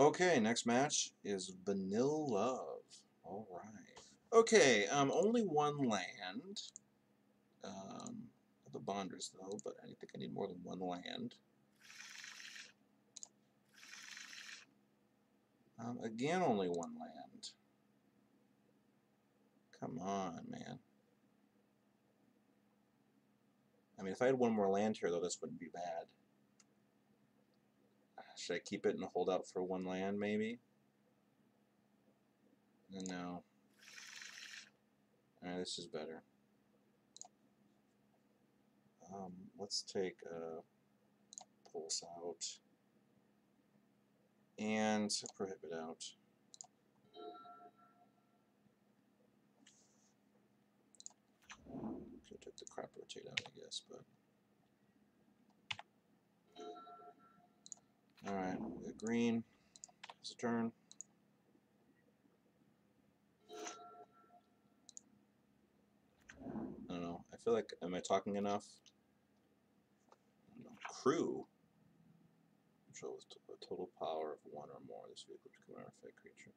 Okay, next match is Vanilla Love. All right. Okay, um, only one land. Um, the Bonders though, but I think I need more than one land. Um, again, only one land. Come on, man. I mean, if I had one more land here, though, this wouldn't be bad. Should I keep it and hold out for one land, maybe? No. Alright, this is better. Um, let's take a pulse out and prohibit out. Could take the crop rotate out, I guess, but. Alright, green. It's a turn. I don't know. I feel like, am I talking enough? No. Crew. Control with a total power of one or more. This vehicle become an creature.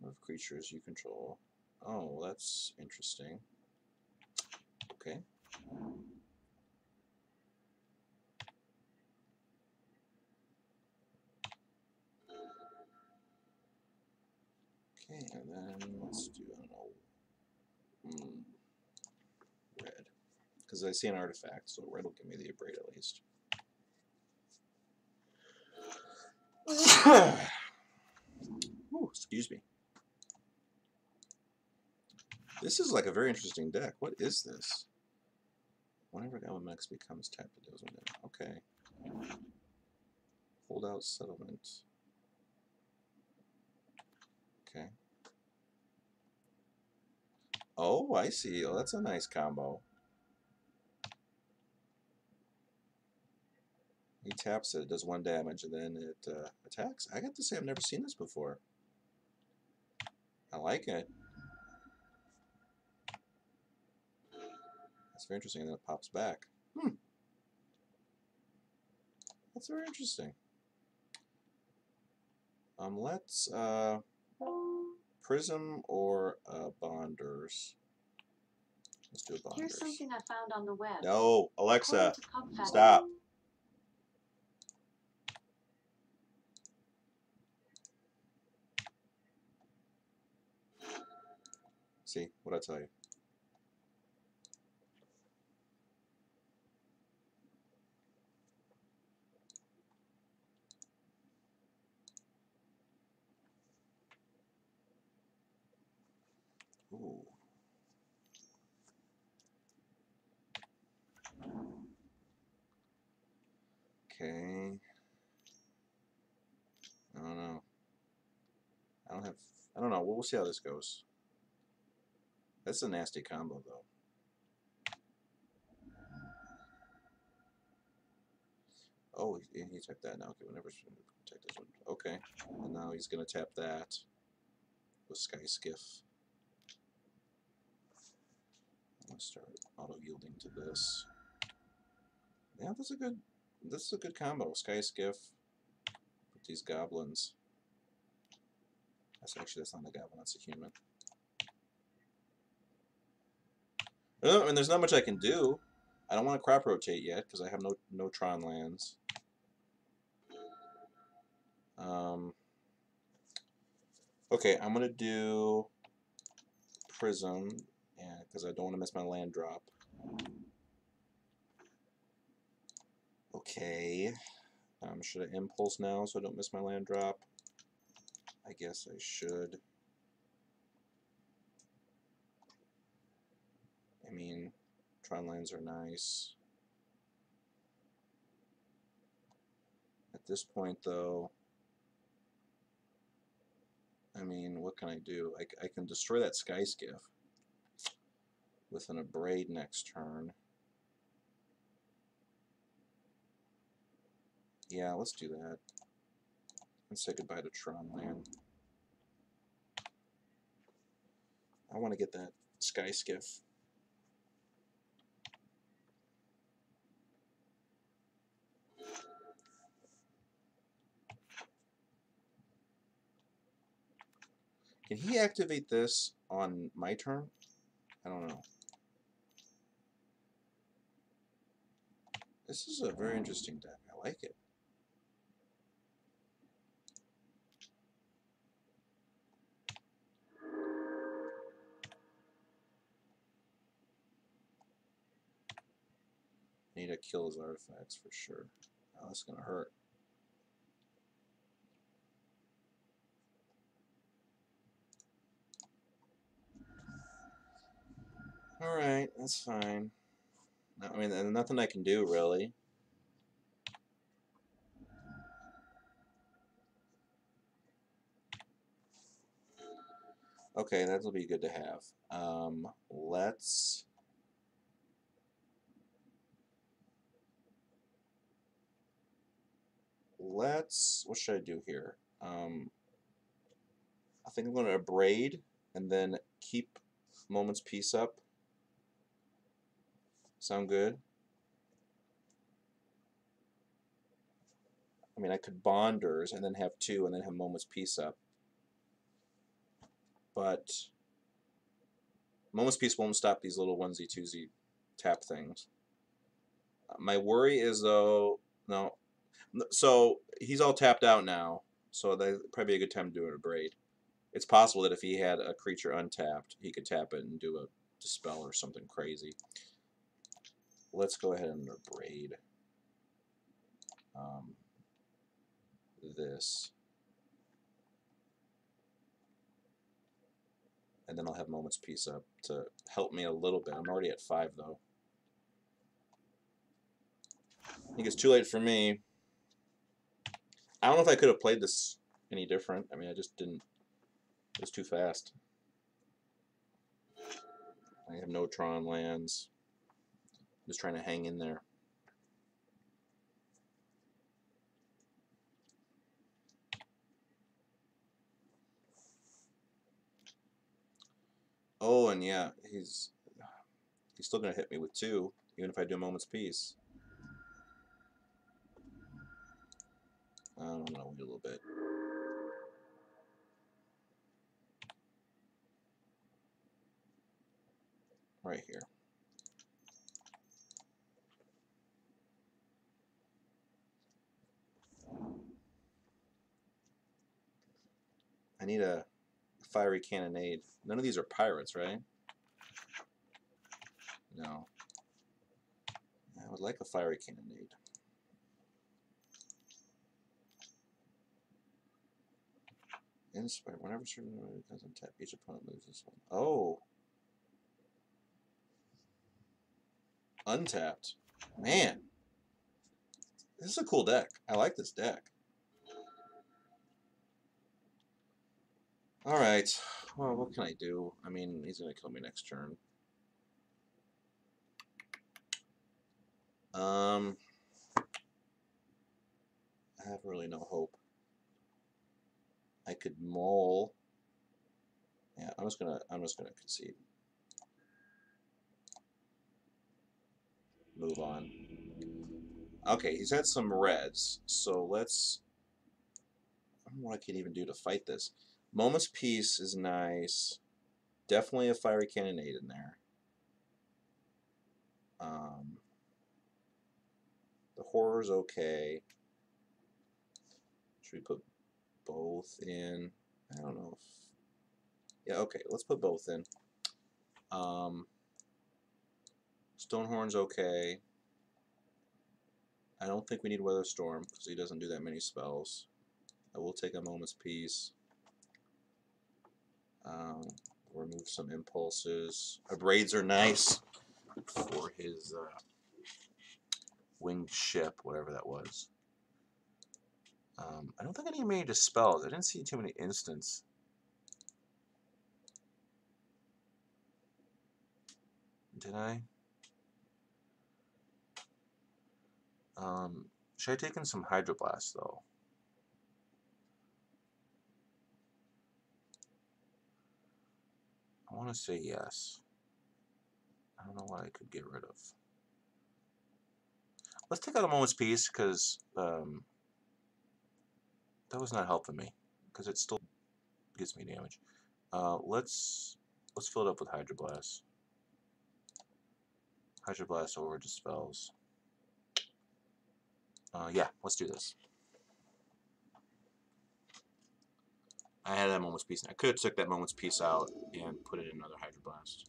Number of creatures you control. Oh, that's interesting. Okay. Okay, and then let's do, I don't know, mm, red. Because I see an artifact, so red will give me the abrade at least. Ooh, excuse me. This is like a very interesting deck. What is this? Whenever Max becomes tapped, it does one down. Okay. Hold out settlement. Okay. Oh, I see. Oh, that's a nice combo. He taps it, it does one damage, and then it uh, attacks. I got to say, I've never seen this before. I like it. That's very interesting, and then it pops back. Hmm. That's very interesting. Um, let's, uh, Prism or uh, Bonders? Let's do Bonders. Here's something I found on the web. No, Alexa, According to PubFed, stop. See, what I tell you. Ooh. Okay. I don't know. I don't have. I don't know. We'll, see how this goes. That's a nasty combo, though. Oh, he, he took that now. Okay, whenever take this one. Okay, and now he's gonna tap that with Sky Skiff. I'm gonna start auto yielding to this. Yeah, that's a good. This is a good combo. Sky Skiff with these goblins. That's actually that's not a goblin. That's a human. Oh, there's not much I can do. I don't want to crop rotate yet because I have no no Tron lands. Um. Okay, I'm gonna do Prism, and because I don't want to miss my land drop. Okay. Um, should I impulse now so I don't miss my land drop? I guess I should. I mean, Tron lines are nice. At this point, though, I mean, what can I do? I, I can destroy that Sky Skiff with an Abrade next turn. Yeah, let's do that. And say goodbye to Tron land. I want to get that Sky Skiff. Can he activate this on my turn? I don't know. This is a very interesting deck. I like it. Need to kill his artifacts for sure. Oh, that's gonna hurt. Alright, that's fine. I mean, there's nothing I can do, really. Okay, that'll be good to have. Um, let's... Let's... What should I do here? Um, I think I'm going to abrade and then keep Moment's Peace up. Sound good? I mean, I could Bonders and then have two and then have Moment's Peace up but Moment's Peace won't stop these little onesie twosie tap things. My worry is though, no, so he's all tapped out now, so that probably be a good time to do abrade. It's possible that if he had a creature untapped, he could tap it and do a dispel or something crazy. Let's go ahead and braid um, this. and then I'll have Moment's Peace up to help me a little bit. I'm already at 5, though. I think it's too late for me. I don't know if I could have played this any different. I mean, I just didn't. It was too fast. I have no Tron lands. I'm just trying to hang in there. Oh, and yeah, he's he's still going to hit me with two, even if I do a moment's peace. I'm going to wait a little bit. Right here. I need a fiery cannonade. None of these are pirates, right? No. I would like a fiery cannonade. Inspire. Whenever certain becomes untapped, each opponent loses one. Oh. Untapped. Man. This is a cool deck. I like this deck. Alright, well, what can I do? I mean, he's going to kill me next turn. Um, I have really no hope. I could mole. Yeah, I'm just gonna I'm just gonna concede. Move on. Okay, he's had some reds, so let's. I don't know what I can even do to fight this. Moment's Peace is nice. Definitely a Fiery Cannonade in there. Um, the Horror's okay. Should we put both in? I don't know. If, yeah, okay. Let's put both in. Um, Stonehorn's okay. I don't think we need Weather Storm because he doesn't do that many spells. I will take a Moment's Peace. Um, remove some impulses. Abrades are nice for his uh, winged ship, whatever that was. Um, I don't think I need many dispels. I didn't see too many instants. Did I? Um, should I take in some Hydroblast, though? I want to say yes. I don't know what I could get rid of. Let's take out a moment's peace because um, that was not helping me because it still gives me damage. Uh, let's let's fill it up with Hydroblast. Hydroblast over dispels. Uh, yeah, let's do this. I had that moment's peace. I could have took that moment's peace out and put it in another Hydroblast.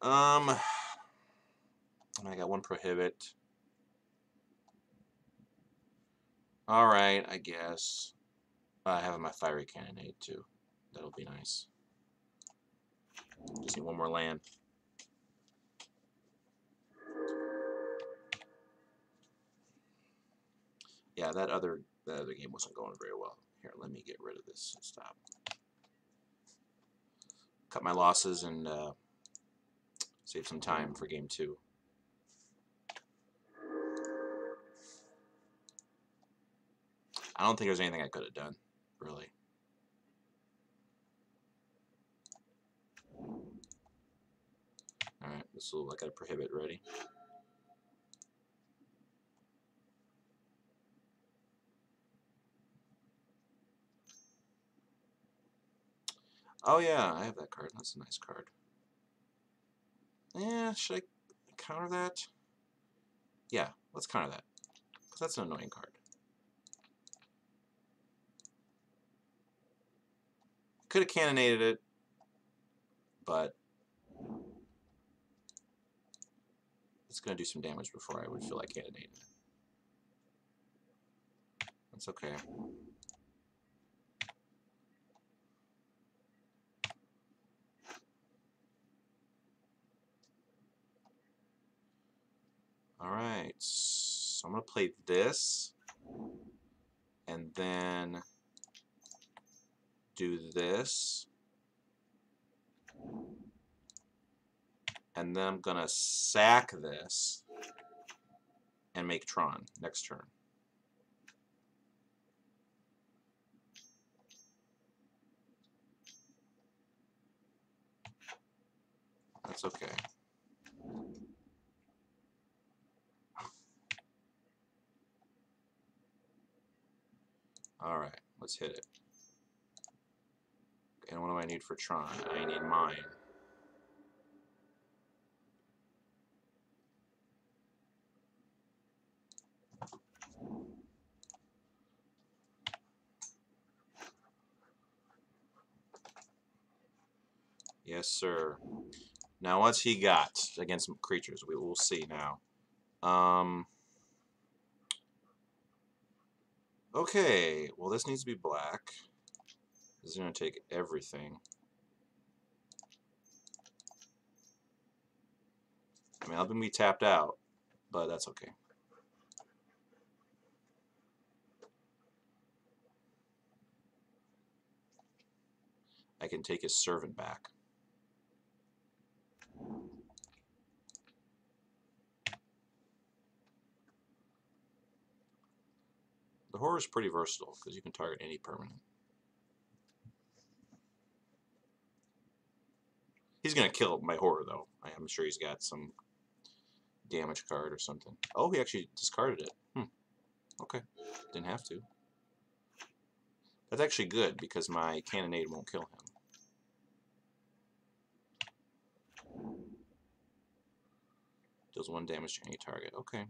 Um, and I got one prohibit. All right, I guess. I have my fiery cannonade too. That'll be nice. Just need one more land. Yeah, that other that other game wasn't going very well. Here, let me get rid of this and stop. Cut my losses and uh, save some time for game two. I don't think there's anything I could have done, really. Alright, this will, I gotta prohibit ready. Oh yeah, I have that card. That's a nice card. Yeah, should I counter that? Yeah, let's counter that. Because that's an annoying card. Could have cannonaded it, but it's going to do some damage before I would feel like cannonading it. That's okay. Alright, so I'm going to play this, and then do this, and then I'm going to sack this and make Tron next turn. That's okay. Alright, let's hit it. And what do I need for Tron? I need mine. Yes, sir. Now, what's he got against creatures? We will see now. Um... Okay, well this needs to be black. Is going to take everything. I mean, I'll be tapped out, but that's okay. I can take his servant back. The horror is pretty versatile because you can target any permanent. He's going to kill my horror, though. I'm sure he's got some damage card or something. Oh, he actually discarded it. Hmm. Okay. Didn't have to. That's actually good because my cannonade won't kill him. Deals one damage to any target. Okay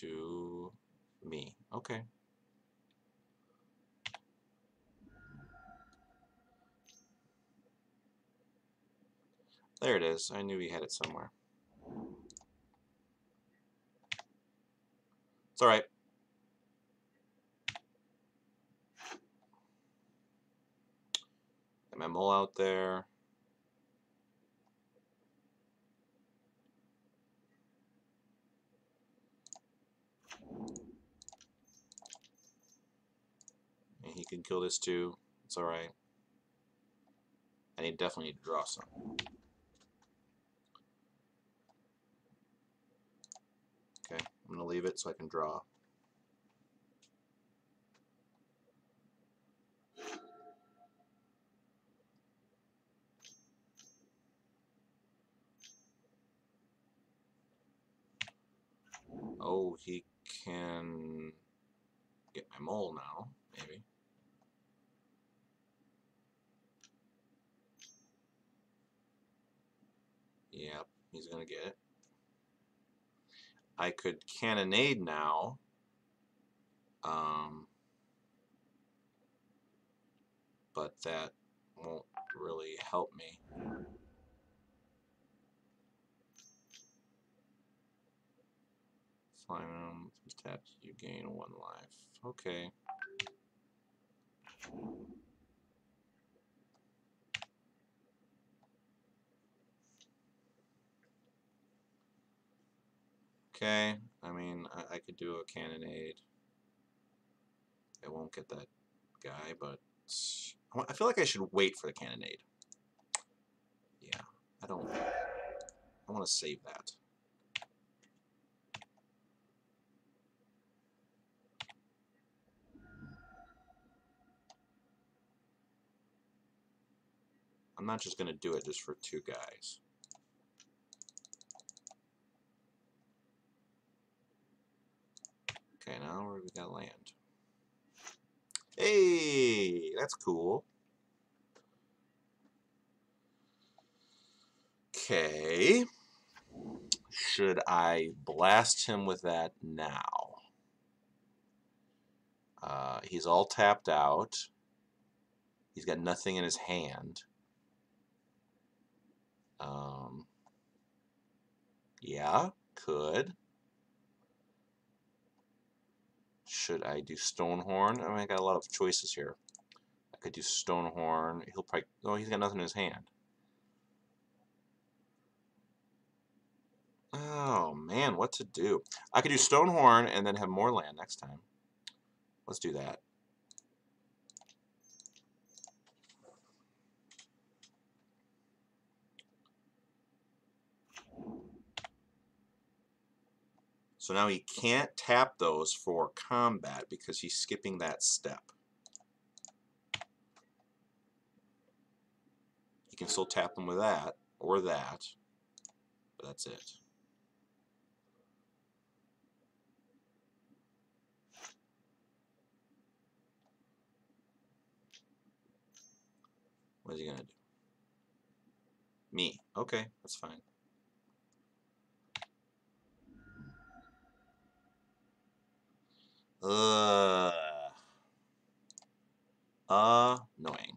to me. Okay. There it is. I knew he had it somewhere. It's alright. Got my mole out there. And he can kill this too. It's alright. And he definitely need to draw some. Okay, I'm going to leave it so I can draw. Oh, he can get my mole now, maybe. Yep, he's gonna get it. I could cannonade now. Um, but that won't really help me. Flying tapped, you gain one life. Okay. Okay, I mean, I, I could do a cannonade. I won't get that guy, but I feel like I should wait for the cannonade. Yeah, I don't. I want to save that. I'm not just going to do it just for two guys. Okay, now where we got land. Hey, that's cool. Okay. Should I blast him with that now? Uh, he's all tapped out. He's got nothing in his hand. Um, yeah, could. Should I do Stonehorn? I mean, I got a lot of choices here. I could do Stonehorn. He'll probably... Oh, he's got nothing in his hand. Oh, man, what to do? I could do Stonehorn and then have more land next time. Let's do that. So now he can't tap those for combat because he's skipping that step. He can still tap them with that or that, but that's it. What is he going to do? Me. Okay, that's fine. Uh, annoying.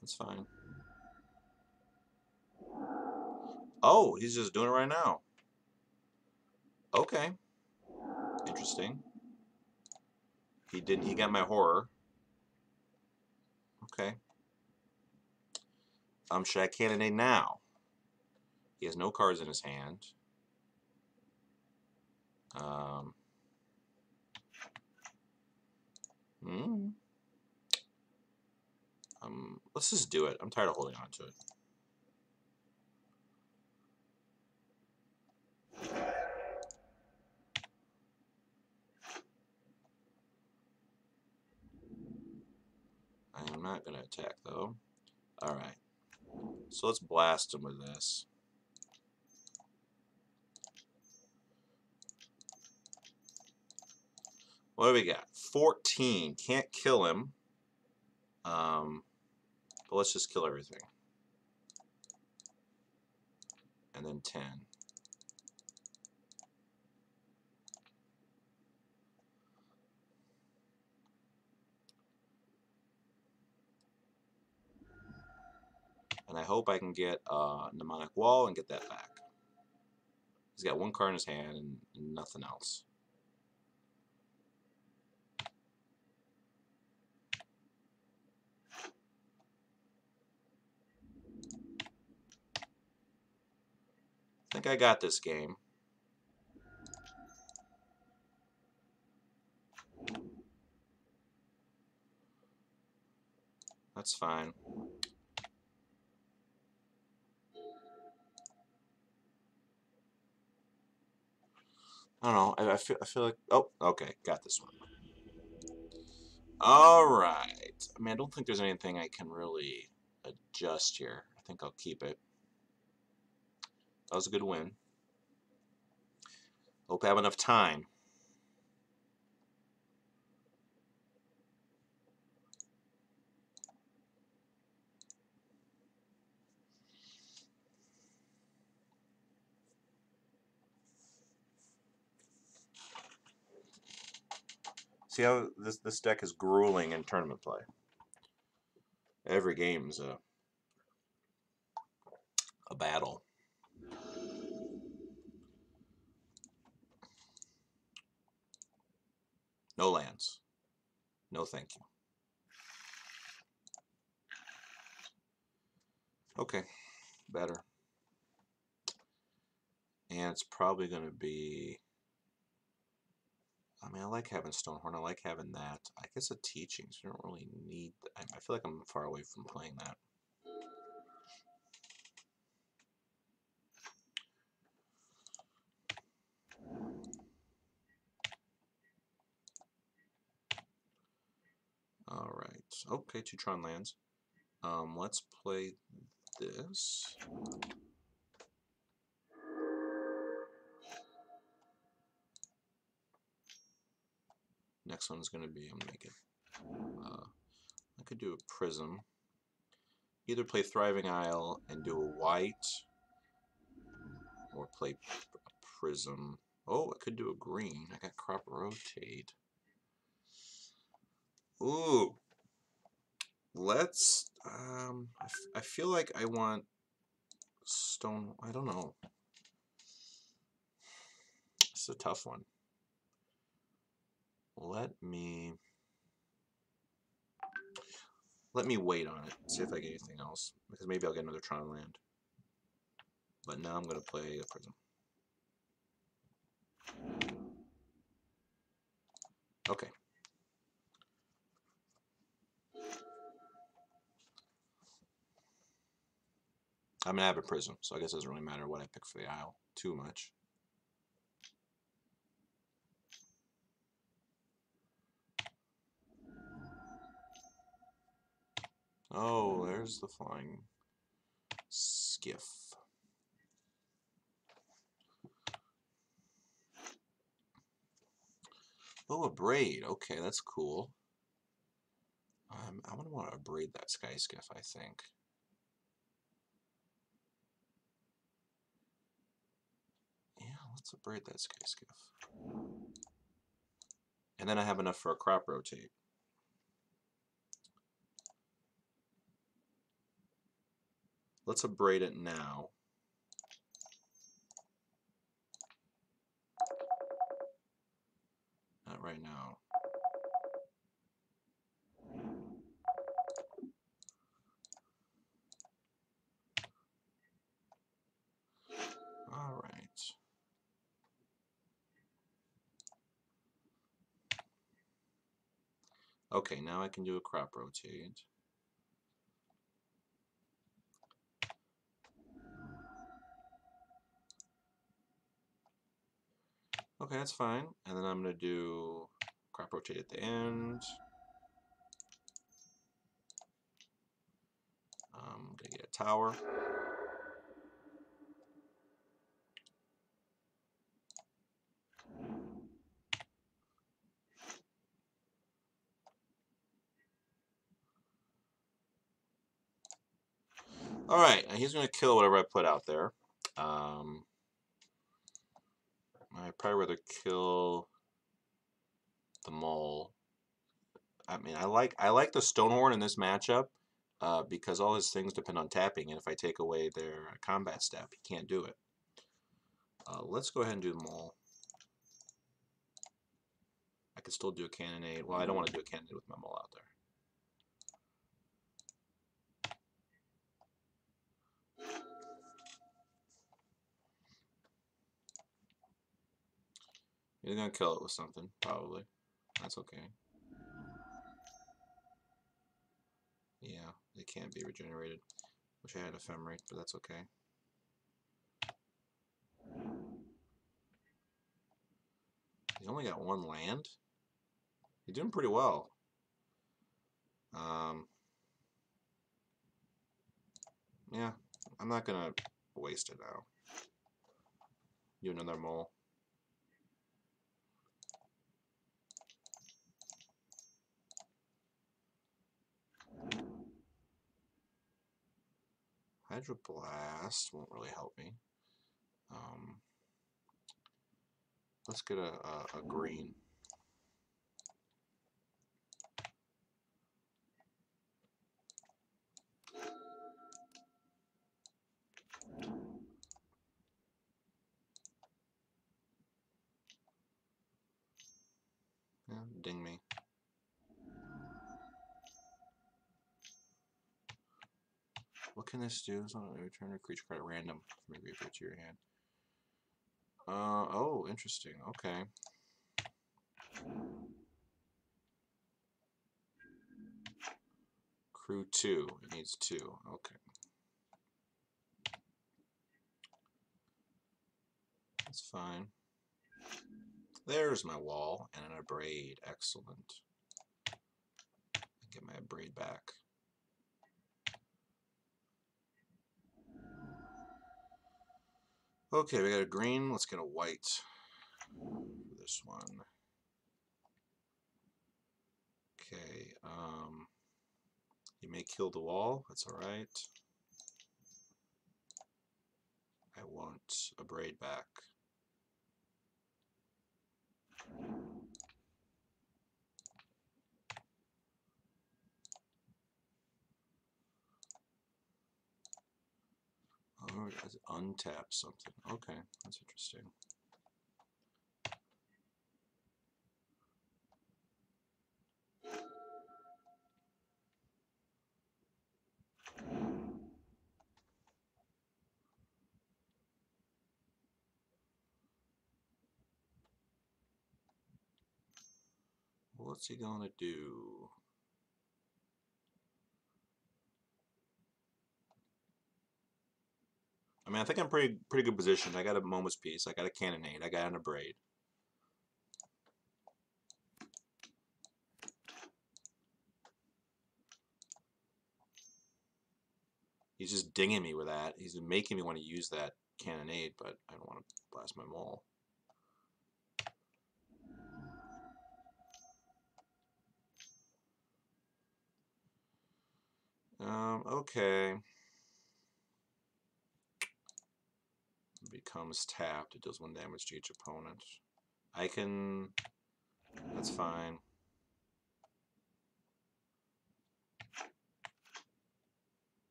That's fine. Oh, he's just doing it right now. Okay. Interesting. He didn't. He got my horror. Okay. Um, should I cannonade now? He has no cards in his hand. Um. Hmm. Um. Let's just do it. I'm tired of holding on to it. I'm not going to attack, though. Alright. So let's blast him with this. What do we got? 14. Can't kill him. Um, but let's just kill everything. And then 10. And I hope I can get a Mnemonic Wall and get that back. He's got one card in his hand and nothing else. I think I got this game. That's fine. I don't know. I, I feel I feel like oh okay, got this one. Alright. I mean, I don't think there's anything I can really adjust here. I think I'll keep it. That was a good win. Hope I have enough time. See how this this deck is grueling in tournament play. Every game's a a battle. No lands. No thank you. Okay, better. And it's probably going to be I mean, I like having Stonehorn. I like having that. I guess a teachings. You don't really need. I, I feel like I'm far away from playing that. All right. Okay, Tron lands. Um, let's play this. Next one's going to be, I'm going to make it, uh, I could do a prism. Either play Thriving Isle and do a white, or play a prism. Oh, I could do a green. I got crop rotate. Ooh. Let's, um, I, feel like I want stone, I don't know. It's a tough one let me let me wait on it, see if I get anything else, because maybe I'll get another Tron land. But now I'm to play a Prism. Okay. I'm to have a Prism, so I guess it doesn't really matter what I pick for the aisle too much. Oh, there's the flying skiff. Oh, abrade. Okay, that's cool. Um, I'm gonna want to braid that sky skiff, I think. Yeah, let's braid that sky skiff. And then I have enough for a crop rotate. Let's abrade it now. Not right now. All right. Okay, now I can do a crop rotate. Okay, that's fine. And then I'm going to do crop rotate at the end. I'm going to get a tower. All right, he's going to kill whatever I put out there. Um, I'd probably rather kill the mole. I mean, I like I like the Stonehorn in this matchup uh, because all his things depend on tapping, and if I take away their combat step, he can't do it. Uh, let's go ahead and do the mole. I could still do a cannonade. Well, I don't want to do a cannonade with my mole out there. He's gonna kill it with something, probably. That's okay. Yeah, it can't be regenerated. Wish I had ephemerate, but that's okay. He's only got one land? He's doing pretty well. Um, yeah, I'm not gonna waste it now. You another mole. Hydroblast won't really help me. Um, let's get a, a, a green. Yeah, ding me. Can this do? So return a creature card at random from your graveyard to your hand. Uh, oh, interesting. Okay. Crew 2. It needs 2. Okay. That's fine. There's my wall and an abrade. Excellent. Get my abrade back. Okay, we got a green. Let's get a white this one. Okay, um, you may kill the wall. That's all right. I want abrade back. Oh, untap something. Okay, that's interesting. What's he gonna do? I mean, I think I'm pretty pretty good positioned. I got a Moment's Peace. I got a Cannonade. I got an Abrade. He's just dinging me with that. He's making me want to use that Cannonade, but I don't want to blast my Mole. Um, okay. Becomes tapped. It does one damage to each opponent. I can... That's fine.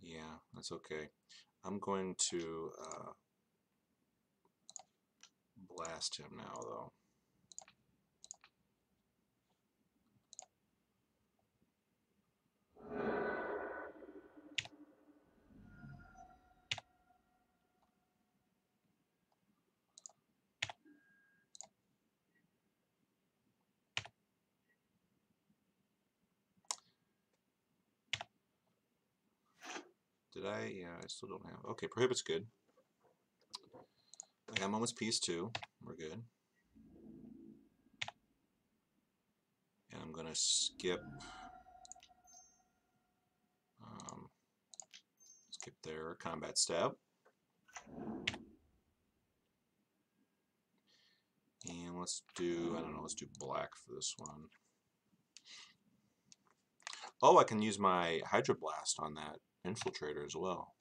Yeah, that's okay. I'm going to uh, blast him now, though. Did I? Yeah, I still don't have. Okay, prohibit's good. I got Moment's Peace too. We're good. And I'm gonna skip. Um, skip their combat step. And let's do, I don't know, let's do black for this one. Oh, I can use my Hydroblast on that infiltrator as well.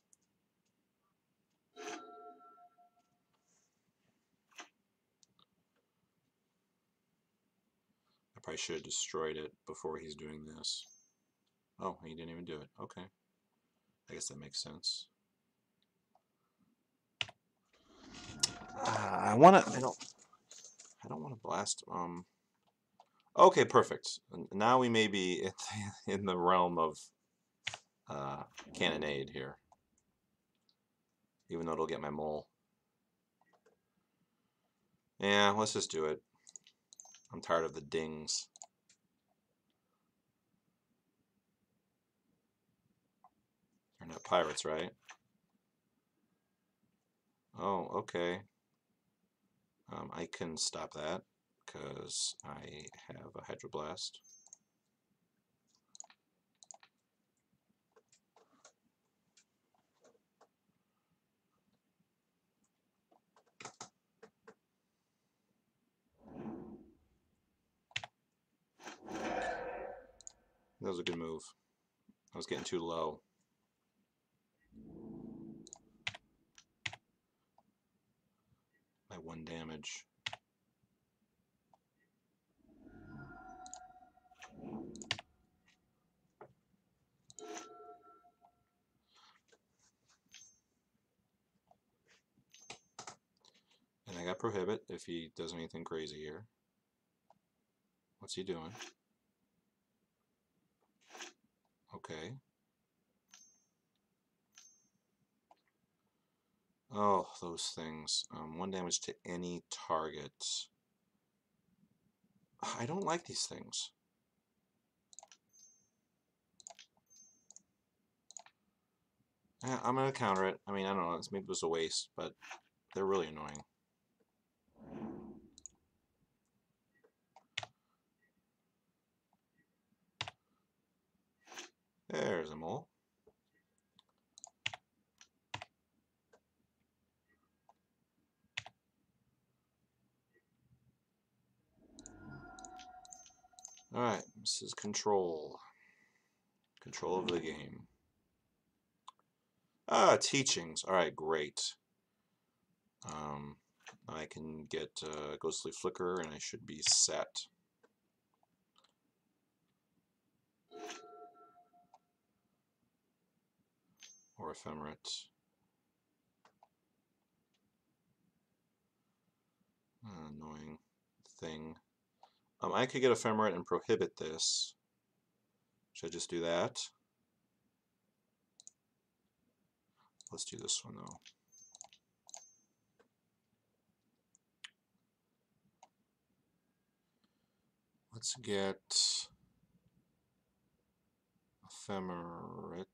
I probably should have destroyed it before he's doing this. Oh, he didn't even do it. Okay. I guess that makes sense. Uh, I want to. I don't. I don't want to blast. Um. Okay, perfect. Now we may be in the realm of uh, cannonade here. Even though it'll get my mole. Yeah, let's just do it. I'm tired of the dings. They're not pirates, right? Oh, okay. Um, I can stop that because I have a Hydroblast. That was a good move. I was getting too low. My one damage. And I got prohibit if he does anything crazy here. What's he doing? Okay. Oh, those things. Um, one damage to any target. I don't like these things. Yeah, I'm gonna counter it. I mean, I don't know. Maybe it was a waste, but they're really annoying. There's a mole. Alright, this is control. Control of the game. Ah, teachings. Alright, great. Um, I can get uh, Ghostly Flicker and I should be set. Or Ephemerate. Uh, annoying thing. Um, I could get Ephemerate and prohibit this. Should I just do that? Let's do this one though. Let's get ephemerate.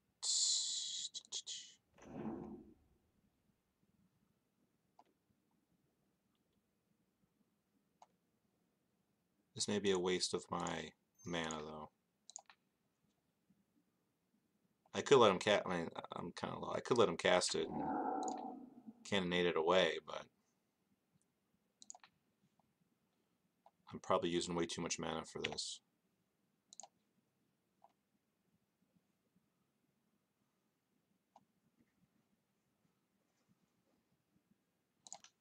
This may be a waste of my mana though. I could let him cast. I mean, I'm kind of low. I could let him cast it and cannonade it away, but I'm probably using way too much mana for this.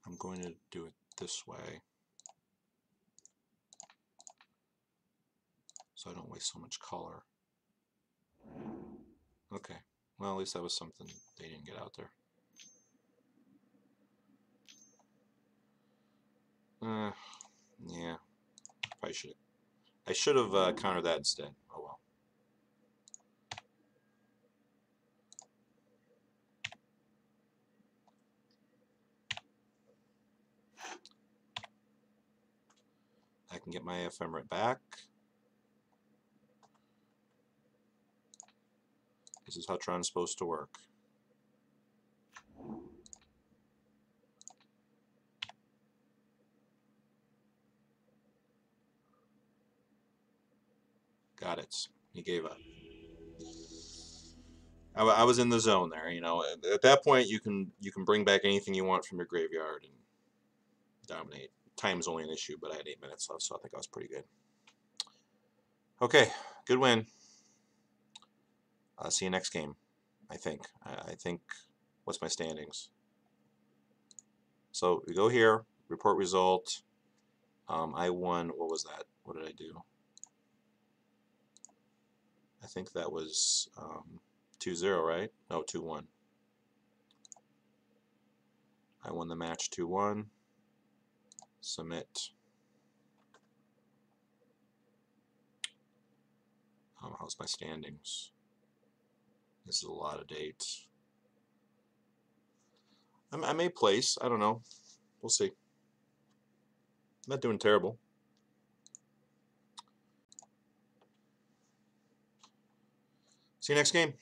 I'm going to do it this way so I don't waste so much color. Okay, well at least that was something they didn't get out there. Uh, yeah, probably should. I should have uh, countered that instead. Oh well. I can get my ephemerate back. This is how Tron's supposed to work. Got it. He gave up. I, I, was in the zone there, you know. At that point, you can you can bring back anything you want from your graveyard and dominate. Time's only an issue, but I had eight minutes left, so I think I was pretty good. Okay, good win. I'll see you next game, I think. I, I think, what's my standings? So we go here, report result. Um, I won, what was that? What did I do? I think that was 2-0, um, right? No, 2-1. I won the match 2-1. Submit. Um, how's my standings? This is a lot of dates. I may place. I don't know. We'll see. I'm not doing terrible. See you next game.